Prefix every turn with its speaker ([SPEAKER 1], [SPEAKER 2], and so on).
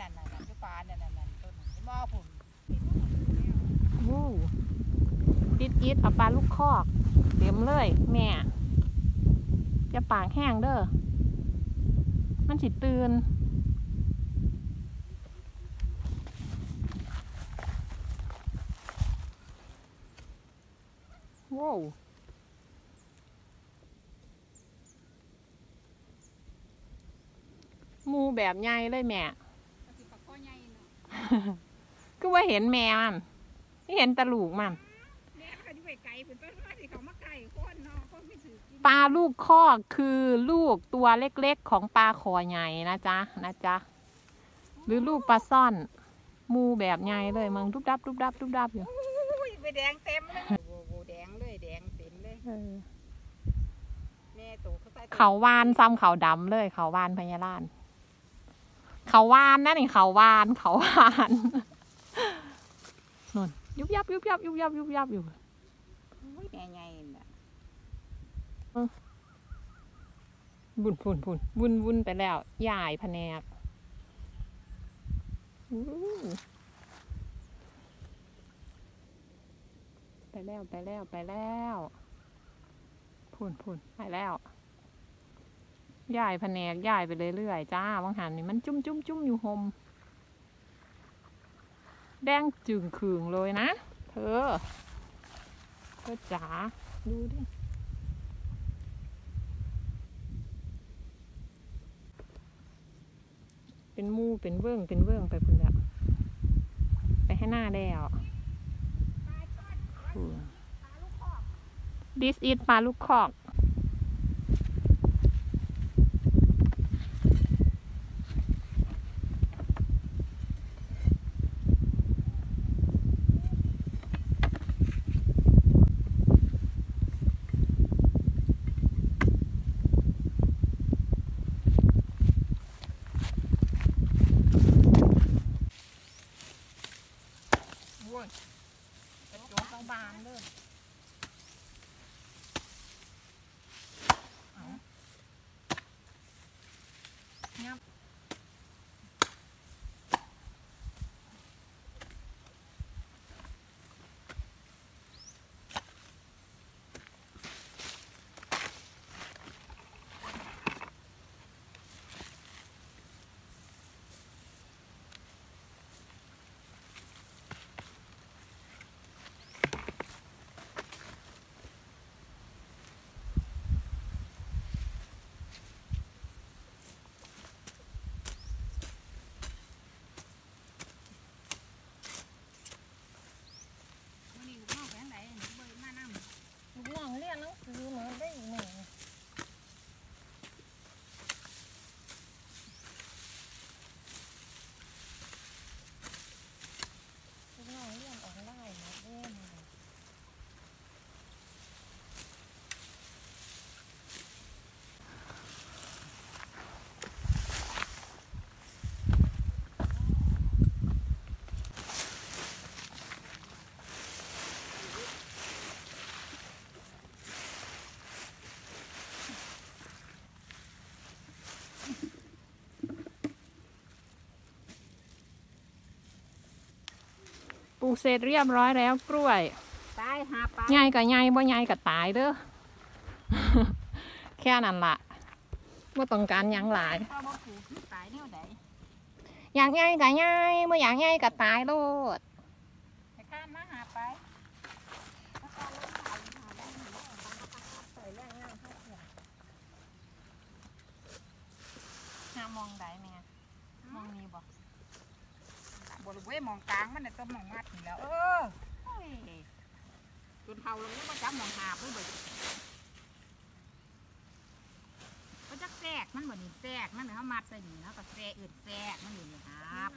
[SPEAKER 1] นั่นนั่นอยู่ป่านั่นนั่นต้นนั้นเผุ่น
[SPEAKER 2] วู้ติดอิดเอาปลาลูกคอก เต็มเลย แม่จะปากแห้งเด้อ มันสิตื่นว้าวมูแบบใหญ่เลยแม่
[SPEAKER 1] ก็
[SPEAKER 2] ว่าเห็นแม่มันไม่เห็นแตะลูกมัน
[SPEAKER 1] แม่ก็อยู่ไกลๆเพิ่นต้นว่าสิเขามาไก่คนเนาะคนไม่ถือกิน
[SPEAKER 2] ปลาลูกคอกคือลูกตัวเล็กๆของปลาคอใหญ่นะจ๊ะนะจ๊ะหรือลูกปลาซ่อนหมูแบบใหญ่เลยมึงทุบดับทุบดับทุบดับอยู่
[SPEAKER 1] อุ้ยไปแดงเต็มเลยโอ้โหแดงเลยแดงเต็มเลยแม่โตเขาใส่
[SPEAKER 2] เขาวานซ้ำเขาดำเลยเขาวานพญาลาน เขาวานนะนี่เขาวานเขาวานนุ่นยุบยับยุบยับยุบยับยุบยับอยู่
[SPEAKER 1] อุ้ยแม่ใหญ่น่ะ
[SPEAKER 2] บุญบุญบุญบุญบุญไปแล้วยายพะแนกอู้ไปแล้วไปแล้วไปแล้วพูนพูนไปแล้ว ยายพะแนกยายไปเรื่อยๆจ้าบางหันนี่มันจุ้มจุ้มจุ้มอยู่หมแดงจึงขึงเลยนะ เธอ เธอจ๋าดูดิเป็นหมูเป็นเวิ้งเป็นเวิ้งไปพุ่นแล้วไปให้หน้าแล้ว This is ปลาลูกคอก
[SPEAKER 1] โว้ยกระจก บางเด้อนี้ลูกน้องไปทางไหนเบิ่งมานำ
[SPEAKER 2] ลูกน้องเรียนหนังสือเหมือนได้อีกหนึ่งลูกน้องเรียนออนไลน์นะเล่น ป ลูกเสร็จเรียบร้อยแล้วกล้วย
[SPEAKER 1] ตายหาปลา
[SPEAKER 2] ใหญ่กับใหญ่บ่ใหญ่กับตายเด้อ แค่นั้นละว่าต้องการหยังหลาย
[SPEAKER 1] พอบ่ปลูกคือตายแนวใด
[SPEAKER 2] อยากใหญ่กับใหญ่บ่อยากใหญ่กับตายโลด
[SPEAKER 1] ไปข้ามมาหาไปใส่แรงงานเข้าเสีย
[SPEAKER 2] หามองได้ไหมมองนี้บ่
[SPEAKER 1] บ่รู้เว้ยมองกลางมันน่ะต้องมองมัดนี่แหล้วเออโอ้ยจนเฮาลงนี่มาจับมองหาบเลยบ่ก็จักแทรกมันบ่นี่แทรกมันเฮามัดใส่นี่เนาะก็แทรกอื่นแทรกมันอยู่นี่ครับ